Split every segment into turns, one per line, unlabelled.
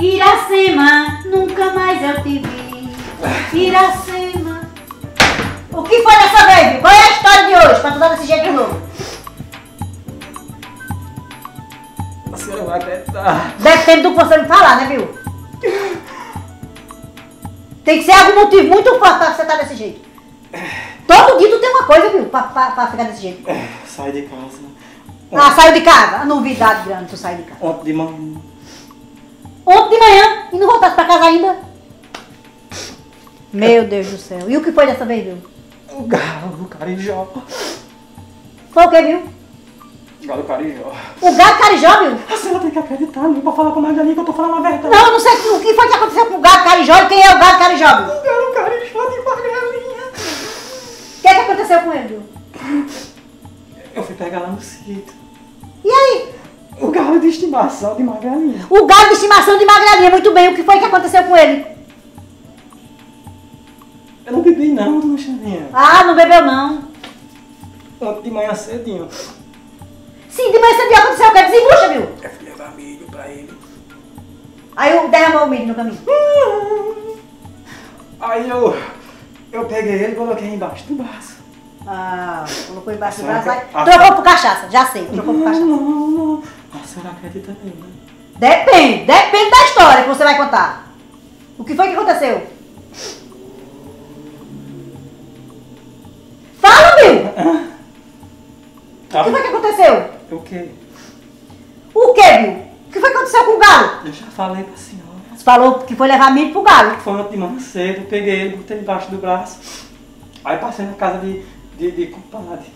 Iracema, nunca mais eu te vi. Iracema. O que foi dessa vez? Qual é a história de hoje, pra tu dar desse jeito de novo?
A senhora vai acreditar.
Depende do que você me falar, né, viu? Tem que ser algum motivo muito forte pra você estar desse jeito. Todo dia tu tem uma coisa, viu? Pra, pra, pra ficar desse jeito.
Sai de casa.
Ah, saiu de casa? A novidade grande, tu saiu de casa.
Ontem de manhã.
Ontem de manhã e não voltasse pra casa ainda. Meu Deus do céu. E o que foi dessa vez, viu?
O galo do carijó.
Foi o que, viu?
O galo do carijó.
O gado carijó, viu?
A senhora tem que acreditar em mim pra falar com a Margarida que eu tô falando a verdade.
Não, eu não sei o que foi que aconteceu com o gado carijó e quem é o gado carijó, viu?
O galo carijó de Margarinha.
O que, é que aconteceu com ele, viu?
Eu fui pegar lá no sítio.
E aí?
O galo de estimação de Margarinha.
O gado de estimação de Magradinha, muito bem. O que foi que aconteceu com ele?
Eu não bebi não, dona Xaninha.
Ah, não bebeu não.
Ontem de manhã cedinho.
Sim, de manhã cedo aconteceu o que? Desembucha, viu?
Eu fui levar milho pra ele.
Aí eu derramou o milho no caminho.
Aí eu, eu peguei ele e coloquei embaixo do braço.
Ah, colocou embaixo do braço, aí trocou por cachaça. Já sei, trocou por
Não,
cachaça.
não, não. A senhora acredita nele?
Depende, depende da história que você vai contar. O que foi que aconteceu? Fala, meu!
Tá.
O que foi que aconteceu?
O quê?
O que, viu? O que foi que aconteceu com o galo?
Eu já falei pra senhora.
Você falou que foi levar milho pro galo.
Foi ontem de manhã cedo, eu peguei ele, botei embaixo do braço. Aí passei na casa de, de, de compadre.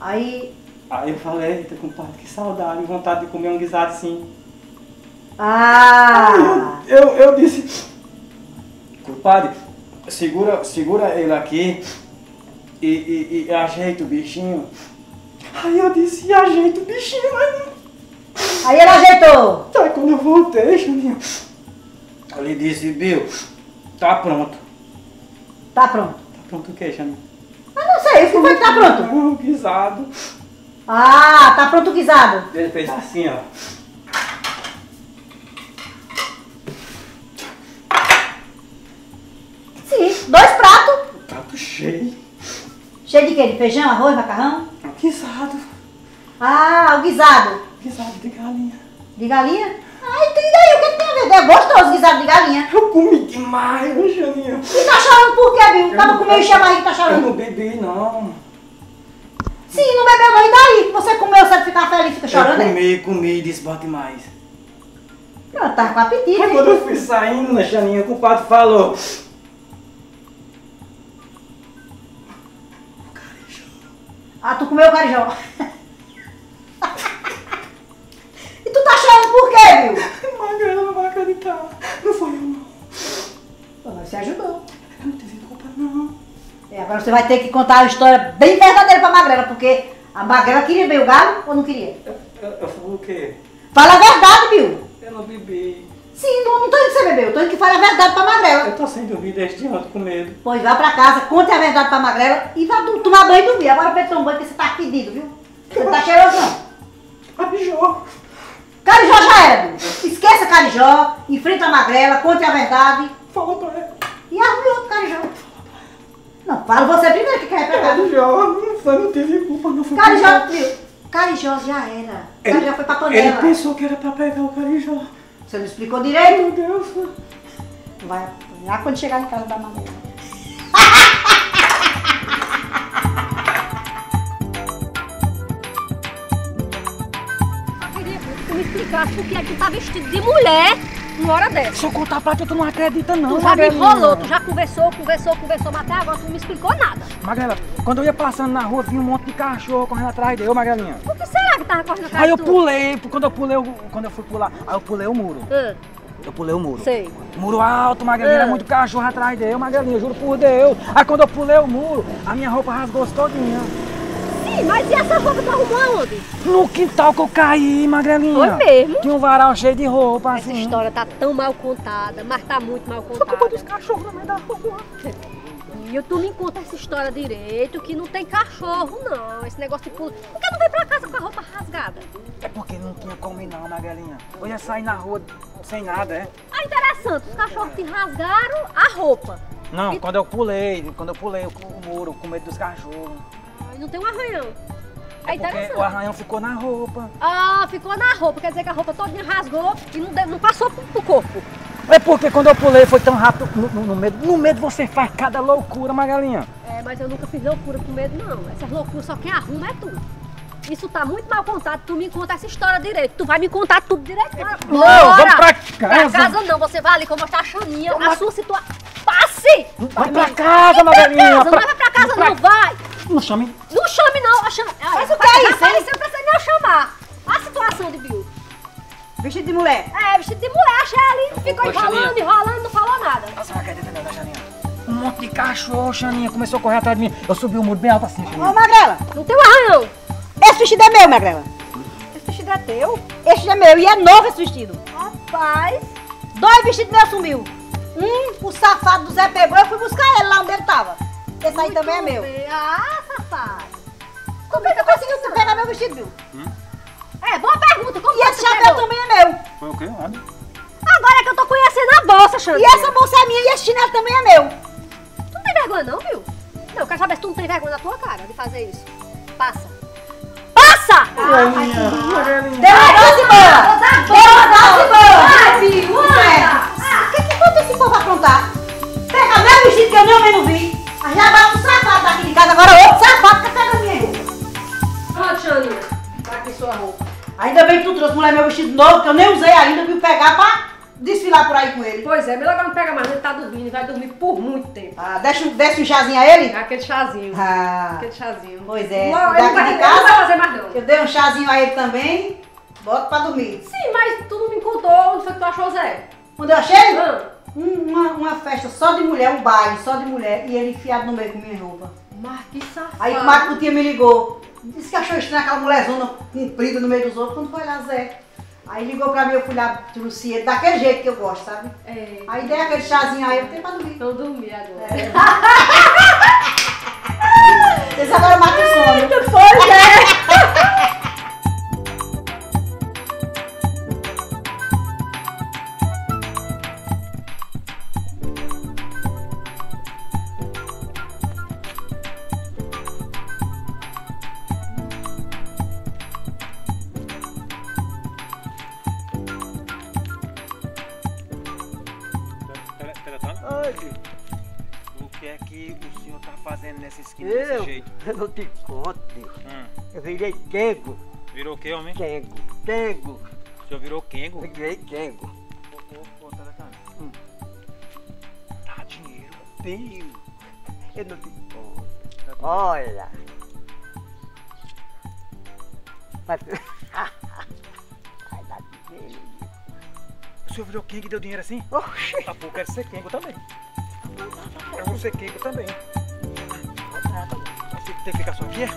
Aí.
Aí eu falei, eita compadre, que saudade, vontade de comer um guisado assim.
Ah!
Eu, eu disse, compadre, segura, segura ele aqui e, e, e ajeita o bichinho. Aí eu disse, ajeita o bichinho, mas não.
Aí ele ajeitou.
Aí quando eu voltei, Juninho, ele disse, Bill, tá pronto.
Tá pronto.
Tá pronto o quê, Juninho?
Mas não sei, o que foi que tá pronto?
Não, guisado.
Ah, tá pronto o guisado.
Ele fez assim, ó.
Sim, dois pratos.
O prato cheio.
Cheio de quê? De feijão, arroz, macarrão?
Guisado.
Ah, o guisado.
Guisado de galinha.
De galinha? Ah, e daí? O que, que tem a ver? É gostoso guisado de galinha.
Eu comi demais, ô, Juninho.
E tá chorando por quê, viu? Tava com meio chamar e tá
Eu
chorando.
não bebi, não.
Sim, não bebeu não. E daí? Você comeu, você ficar feliz, fica chorando,
eu
né?
comi, comi e disse, bota mais.
Pronto, tava com apetite.
Aí quando eu fui saindo, né, Xaninha, o compadre falou.
Ah, tu comeu o carijó. agora você vai ter que contar uma história bem verdadeira pra Magrela, porque a Magrela queria ver o galo ou não queria?
Eu, eu, eu o quê?
Fala a verdade, viu?
Eu não bebi.
Sim, não, não tô dizendo que você bebeu, tô dizendo que fala a verdade pra Magrela.
Eu tô sem dormir desde ontem com medo.
Pois vá pra casa, conte a verdade pra Magrela e vá tomar banho e dormir. Agora pra tomar banho, porque você tá fedido, viu? Você não tá cheiroso não.
Abijou.
Carijó já era, viu? Esqueça Carijó, enfrenta a Magrela, conte a verdade
Falou pra ela.
e arrume outro Carijó. Não, fala você primeiro que quer pegar.
Carijó, não foi, não teve culpa, não foi
Carijó? Carijó já era.
Ele-
Carijó foi pra
Ele
panela.
pensou que era pra pegar o carijó.
Você não explicou direito?
Meu Deus.
Vai apanhar quando chegar em casa da Magrela.
Eu queria que tu me explicasse por que é que tu tá vestido de mulher uma hora dessa.
Se eu contar pra ti, tu não acredita não,
Tu já me
Magrelinha.
enrolou, tu já conversou, conversou, conversou, mas até agora tu não me explicou nada.
Magrela, quando eu ia passando na rua, vi um monte de cachorro correndo atrás de eu, Magrelinha.
Por que será que tava correndo atrás
Aí eu
tu?
pulei, quando eu pulei, quando eu fui pular, aí eu pulei o muro.
Ah,
Eu pulei o muro.
sei.
Muro alto, Magrelinha,
Ah.
muito cachorro atrás de eu, Magrelinha, juro por Deus. Aí quando eu pulei o muro, a minha roupa rasgou-se todinha.
Sim, mas e essa roupa tu arrumou aonde?
No quintal que eu caí, Magrelinha.
Foi mesmo?
Tinha um varal cheio de roupa,
Essa
assim.
história tá tão mal contada, mas tá muito mal
Foi culpa
contada.
dos cachorros também da rua.
E tu me conta essa história direito, que não tem cachorro, não. Esse negócio de pulo. Por que não vem pra casa com a roupa rasgada?
É porque não tinha como não, Magrelinha. Eu ia sair na rua
sem nada, é?
Ah, interessante, os cachorros te rasgaram a roupa.
Não,
E-
quando eu pulei, quando eu pulei o, o muro com medo dos cachorros.
Não tem um arranhão. É,
É porque o arranhão ficou na roupa.
Ah, ficou na roupa, quer dizer que a roupa toda rasgou e não, deu- não passou pro, pro corpo.
É porque quando eu pulei foi tão rápido. No, no- no medo, no medo você faz cada loucura, Magalinha.
É, mas eu nunca fiz loucura com medo, não. Essas loucuras só quem arruma é tu. Isso tá muito mal contado, tu me conta essa história direito. Tu vai me contar tudo direito. Bora!
Não, vamos pra
Pra
casa.
casa não, você vai ali eu mostrar a Xaninha, a sua situação. Passe!
Vai pra casa, Magalinha.
Casa, não vai pra casa não, vai!
Não chame.
Não chame não, a chama.
Mas o que é isso?
Apareceu, precisa nem eu chamar. A situação de Bill.
Vestido de mulher.
É, vestido de mulher, a Shelly ficou
Ô,
enrolando, enrolando, não falou nada.
Nossa, vai cair dentro da Xaninha. Um monte de cachorro, Xaninha. Começou a correr atrás de mim. Eu subi o muro bem alto assim,
Ô,
Xaninha.
Magrela,
Não tem um arranhão.
esse vestido é meu, Magrela.
Esse vestido é teu?
Esse é meu e é novo esse vestido.
Rapaz.
Dois vestidos meus sumiu. Um, o safado do Zé pegou, eu fui buscar ele lá onde ele tava. Esse aí também é meu.
bem. Ah, safado.
Como é que eu conseguiu pegar meu vestido, viu?
É, boa pergunta. Como
E esse chapéu
pegou?
também é meu.
Foi o quê? Olha.
Agora é que eu tô conhecendo a bolsa, Xaninha.
E essa bolsa é minha e esse chinelo também é meu.
Tu não tem vergonha não, viu? Não, eu quero saber se tu não tem vergonha na tua cara de fazer isso. Passa. Passa!
Deu uma dose boa. Deu uma dose boa.
Vai, Bill,
É. O que que conta esse povo aprontar? Pega meu vestido que eu nem menos vi. Já bate um safado daqui de casa, agora outro safado que pega a minha roupa.
Pronto, Xaninha. Tá aqui sua roupa.
Ainda bem que tu trouxe mulher meu vestido novo, que eu nem usei ainda, fui pegar pra desfilar por aí com ele.
Pois é, melhor que não pega mais, ele tá dormindo vai dormir por muito tempo.
Ah, desce, um- desce um chazinho a ele?
Aquele chazinho.
Ah,
Aquele chazinho.
pois é.
Não, ele vai,
de
ele não vai
casa,
fazer mais não.
eu dei um chazinho a ele também, boto pra dormir.
Sim, mas tu não me contou onde foi que tu achou o Zé.
Quando eu achei,
Ah,
uma, uma festa só de mulher, um baile só de mulher, e ele enfiado no meio com minha roupa.
mas que safado.
Aí o Marco Tia me ligou. Disse que achou estranho aquela mulherzona comprida no meio dos outros, quando foi lá, Zé. Aí ligou pra mim, eu fui lá, trouxe ele, daquele jeito que eu gosto, sabe?
É,
Aí dei aquele chazinho aí, eu tenho pra dormir.
então dormi agora.
Esse agora mata o sono.
Pois é.
Oi. O que é que o senhor tá fazendo nessa esquina
Eu,
desse jeito?
eu não te conto.
Hum.
Eu virei quengo,
Virou o quê, homem?
quengo, quengo.
O senhor virou Kengo?
Eu virei quengo.
Ô, ô, ô.
Hum.
Dá dinheiro.
Tio, eu não te conto. Olha. Mas... Vai dar dinheiro.
O senhor virou Kengo e deu dinheiro assim?
Oxi.
Pô, eu quero ser Kengo também. Eu vou ser Kengo também. Você tem que ficar só aqui, é?